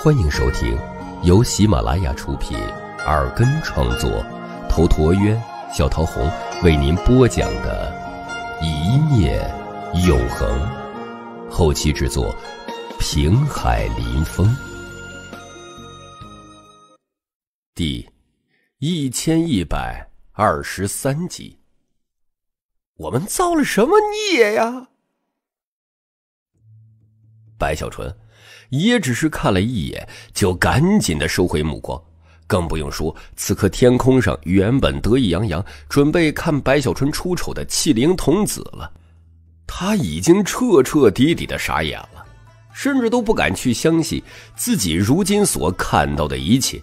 欢迎收听由喜马拉雅出品、耳根创作、头陀渊、小桃红为您播讲的《一念永恒》，后期制作平海林风，第一千一百二十三集。我们造了什么孽呀？白小纯也只是看了一眼，就赶紧的收回目光，更不用说此刻天空上原本得意洋洋准备看白小纯出丑的气灵童子了。他已经彻彻底底的傻眼了，甚至都不敢去相信自己如今所看到的一切。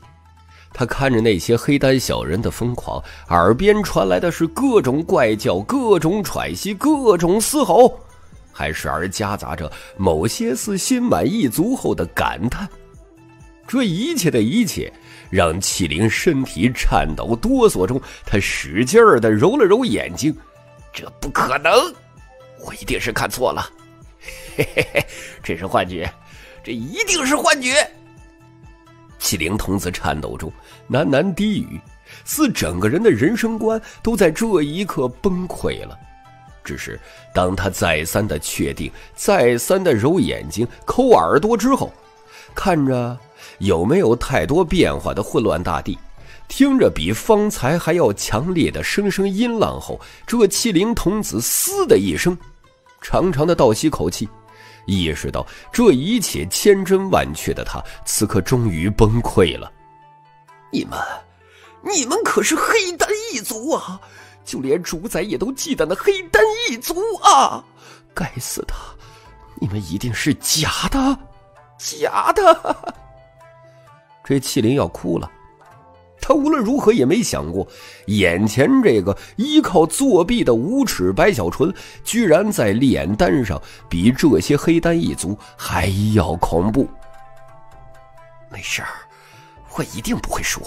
他看着那些黑丹小人的疯狂，耳边传来的是各种怪叫、各种喘息、各种嘶吼，还时而夹杂着某些似心满意足后的感叹。这一切的一切，让启灵身体颤抖哆嗦中，他使劲儿的揉了揉眼睛。这不可能，我一定是看错了，嘿嘿嘿，这是幻觉，这一定是幻觉。启灵童子颤抖中喃喃低语，似整个人的人生观都在这一刻崩溃了。只是当他再三的确定、再三的揉眼睛、抠耳朵之后，看着有没有太多变化的混乱大地，听着比方才还要强烈的声声音浪后，这启灵童子“嘶”的一声，长长的倒吸口气。意识到这一切千真万确的他，此刻终于崩溃了。你们，你们可是黑丹一族啊！就连主宰也都忌惮的黑丹一族啊！该死的，你们一定是假的，假的！这气灵要哭了。他无论如何也没想过，眼前这个依靠作弊的无耻白小纯，居然在炼丹上比这些黑丹一族还要恐怖。没事儿，我一定不会输。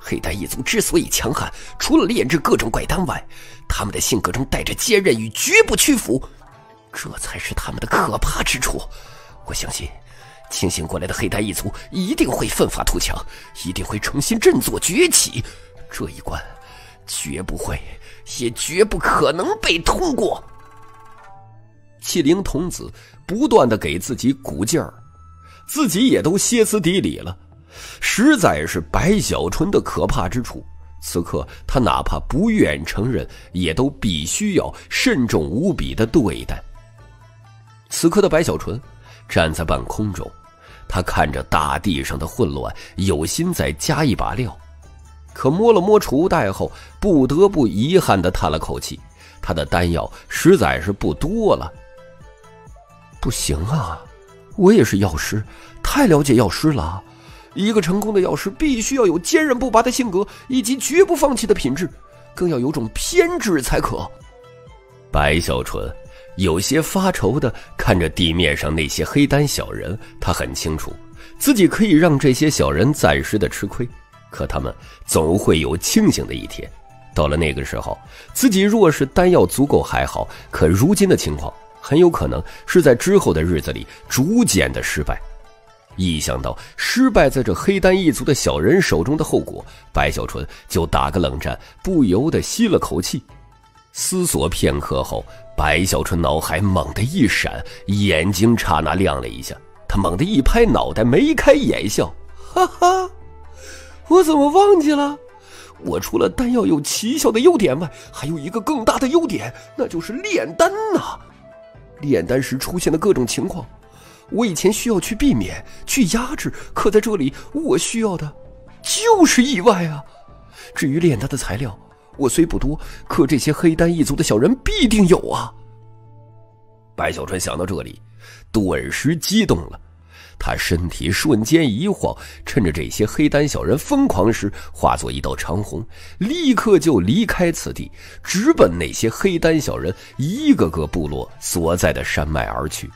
黑丹一族之所以强悍，除了炼制各种怪丹外，他们的性格中带着坚韧与绝不屈服，这才是他们的可怕之处。我相信。清醒过来的黑丹一族一定会奋发图强，一定会重新振作崛起。这一关绝不会，也绝不可能被通过。气灵童子不断的给自己鼓劲儿，自己也都歇斯底里了。实在是白小纯的可怕之处。此刻他哪怕不愿承认，也都必须要慎重无比的对待。此刻的白小纯站在半空中。他看着大地上的混乱，有心再加一把料，可摸了摸储物袋后，不得不遗憾的叹了口气。他的丹药实在是不多了。不行啊，我也是药师，太了解药师了。一个成功的药师，必须要有坚韧不拔的性格，以及绝不放弃的品质，更要有种偏执才可。白小纯。有些发愁的看着地面上那些黑丹小人，他很清楚，自己可以让这些小人暂时的吃亏，可他们总会有清醒的一天。到了那个时候，自己若是丹药足够还好，可如今的情况很有可能是在之后的日子里逐渐的失败。一想到失败在这黑丹一族的小人手中的后果，白小纯就打个冷战，不由得吸了口气。思索片刻后，白小纯脑海猛地一闪，眼睛刹那亮了一下。他猛地一拍脑袋，眉开眼笑：“哈哈，我怎么忘记了？我除了丹药有奇效的优点外，还有一个更大的优点，那就是炼丹呐！炼丹时出现的各种情况，我以前需要去避免、去压制，可在这里，我需要的就是意外啊！至于炼丹的材料……”我虽不多，可这些黑丹一族的小人必定有啊！白小川想到这里，顿时激动了，他身体瞬间一晃，趁着这些黑丹小人疯狂时，化作一道长虹，立刻就离开此地，直奔那些黑丹小人一个个部落所在的山脉而去。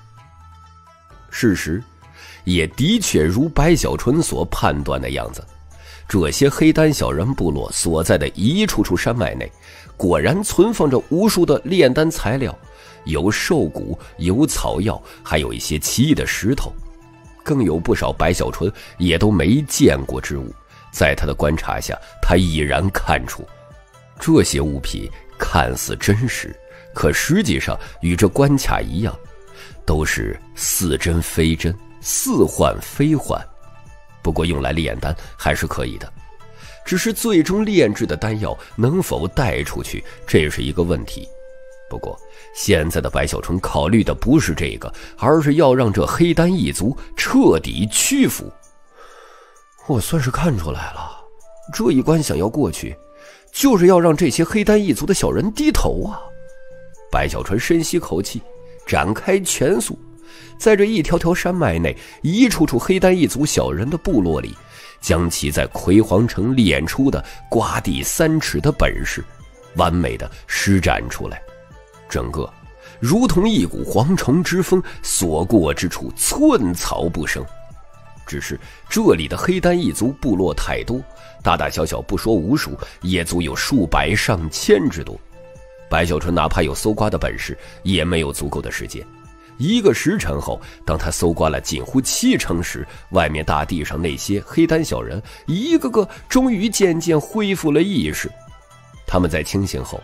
事实，也的确如白小纯所判断的样子。这些黑丹小人部落所在的一处处山脉内，果然存放着无数的炼丹材料，有兽骨，有草药，还有一些奇异的石头。更有不少白小纯也都没见过之物。在他的观察下，他已然看出，这些物品看似真实，可实际上与这关卡一样，都是似真非真、似幻非幻。不过用来炼丹还是可以的，只是最终炼制的丹药能否带出去，这是一个问题。不过，现在的白小春考虑的不是这个，而是要让这黑丹一族彻底屈服。我算是看出来了，这一关想要过去，就是要让这些黑丹一族的小人低头啊！白小纯深吸口气，展开全速，在这一条条山脉内，一处处黑丹一族小人的部落里，将其在葵皇城练出的刮地三尺的本事，完美的施展出来。整个如同一股蝗虫之风，所过之处寸草不生。只是这里的黑丹一族部落太多，大大小小不说无数，也足有数百上千之多。白小纯哪怕有搜刮的本事，也没有足够的时间。一个时辰后，当他搜刮了近乎七成时，外面大地上那些黑丹小人，一个个终于渐渐恢复了意识。他们在清醒后。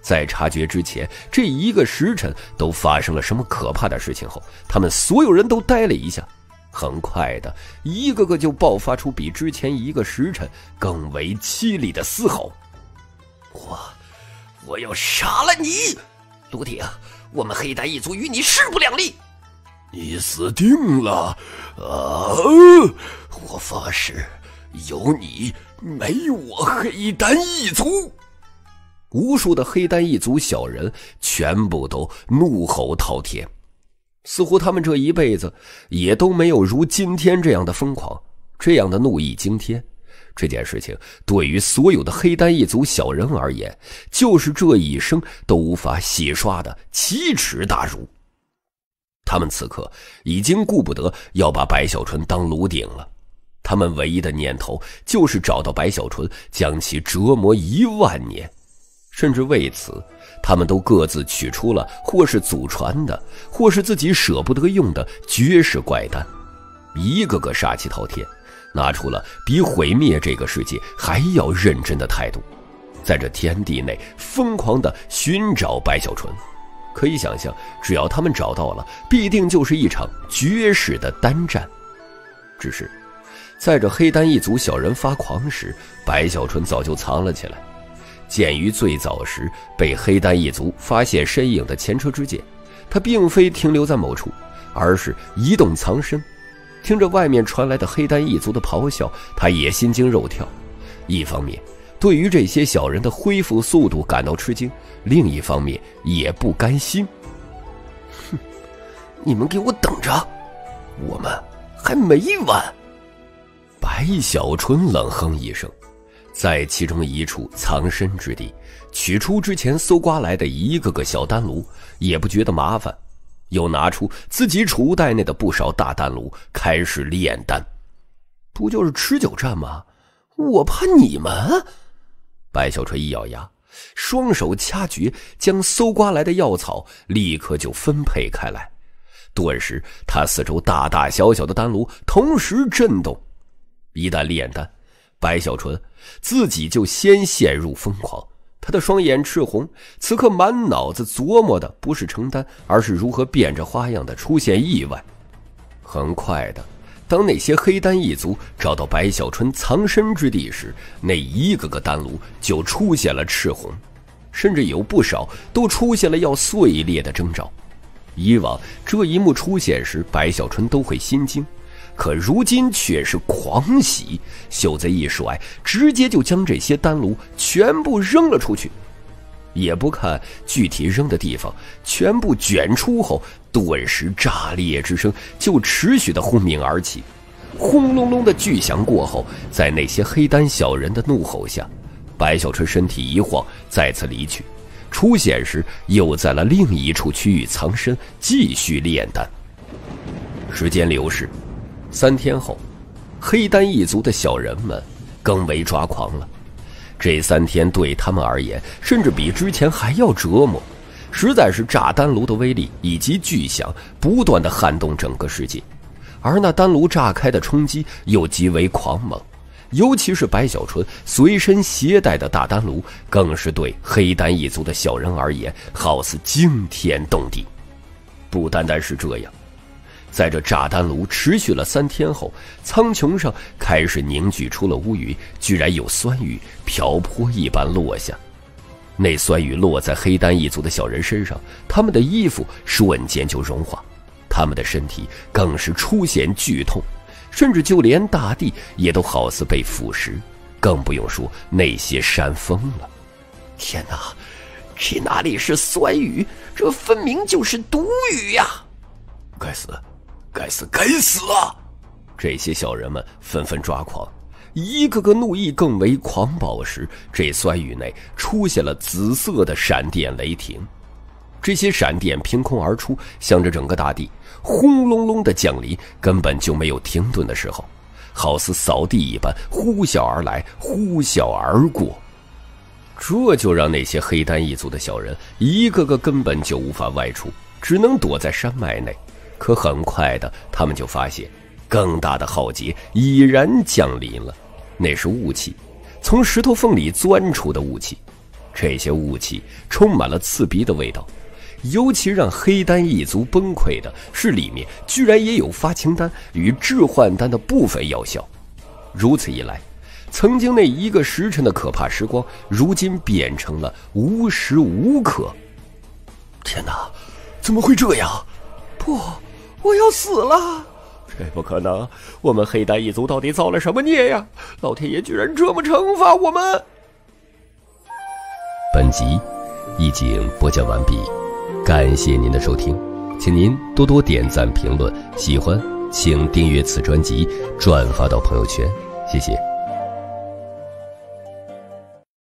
在察觉之前，这一个时辰都发生了什么可怕的事情后，他们所有人都呆了一下，很快的，一个个就爆发出比之前一个时辰更为凄厉的嘶吼：“我，我要杀了你，卢铁！我们黑丹一族与你势不两立，你死定了！啊！我发誓，有你没我黑丹一族！”无数的黑丹一族小人全部都怒吼滔天，似乎他们这一辈子也都没有如今天这样的疯狂，这样的怒意惊天。这件事情对于所有的黑丹一族小人而言，就是这一生都无法洗刷的奇耻大辱。他们此刻已经顾不得要把白小纯当炉鼎了，他们唯一的念头就是找到白小纯，将其折磨一万年。甚至为此，他们都各自取出了或是祖传的，或是自己舍不得用的绝世怪丹，一个个杀气滔天，拿出了比毁灭这个世界还要认真的态度，在这天地内疯狂的寻找白小纯。可以想象，只要他们找到了，必定就是一场绝世的单战。只是，在这黑丹一族小人发狂时，白小纯早就藏了起来。鉴于最早时被黑丹一族发现身影的前车之鉴，他并非停留在某处，而是移动藏身。听着外面传来的黑丹一族的咆哮，他也心惊肉跳。一方面对于这些小人的恢复速度感到吃惊，另一方面也不甘心。哼，你们给我等着，我们还没完！白小春冷哼一声。在其中一处藏身之地，取出之前搜刮来的一个个小丹炉，也不觉得麻烦，又拿出自己储物袋内的不少大丹炉，开始炼丹。不就是持久战吗？我怕你们！白小纯一咬牙，双手掐诀，将搜刮来的药草立刻就分配开来。顿时，他四周大大小小的丹炉同时震动。一旦炼丹，白小纯自己就先陷入疯狂，他的双眼赤红，此刻满脑子琢磨的不是成丹，而是如何变着花样的出现意外。很快的，当那些黑丹一族找到白小春藏身之地时，那一个个丹炉就出现了赤红，甚至有不少都出现了要碎裂的征兆。以往这一幕出现时，白小春都会心惊。可如今却是狂喜，袖子一甩，直接就将这些丹炉全部扔了出去，也不看具体扔的地方，全部卷出后，顿时炸裂之声就持续的轰鸣而起，轰隆隆的巨响过后，在那些黑丹小人的怒吼下，白小春身体一晃，再次离去，出现时又在了另一处区域藏身，继续炼丹。时间流逝。三天后，黑丹一族的小人们更为抓狂了。这三天对他们而言，甚至比之前还要折磨。实在是炸丹炉的威力以及巨响，不断的撼动整个世界。而那丹炉炸开的冲击又极为狂猛，尤其是白小纯随身携带的大丹炉，更是对黑丹一族的小人而言，好似惊天动地。不单单是这样，在这炸丹炉持续了三天后，苍穹上开始凝聚出了乌云，居然有酸雨瓢泼一般落下。那酸雨落在黑丹一族的小人身上，他们的衣服瞬间就融化。他们的身体更是出现剧痛，甚至就连大地也都好似被腐蚀，更不用说那些山峰了。天哪，这哪里是酸雨，这分明就是毒雨呀！该死，该死，该死啊！这些小人们纷纷抓狂，一个个怒意更为狂暴时，这酸雨内出现了紫色的闪电雷霆。这些闪电凭空而出，向着整个大地轰隆隆的降临，根本就没有停顿的时候，好似扫地一般呼啸而来，呼啸而过。这就让那些黑丹一族的小人一个个根本就无法外出，只能躲在山脉内。可很快的，他们就发现，更大的浩劫已然降临了。那是雾气，从石头缝里钻出的雾气，这些雾气充满了刺鼻的味道。尤其让黑丹一族崩溃的是，里面居然也有发情丹与致幻丹的部分药效。如此一来，曾经那一个时辰的可怕时光，如今变成了无时无刻。天哪，怎么会这样？不，我要死了！这不可能！我们黑丹一族到底造了什么孽呀？老天爷居然这么惩罚我们！本集已经播讲完毕。感谢您的收听，请您多多点赞、评论，喜欢请订阅此专辑，转发到朋友圈，谢谢。